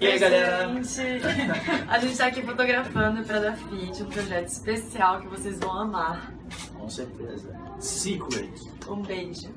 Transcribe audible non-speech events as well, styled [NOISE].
E aí, galera? Gente, [LAUGHS] a gente tá aqui fotografando pra dar feed, um projeto especial que vocês vão amar. Com certeza. Secret. Um beijo.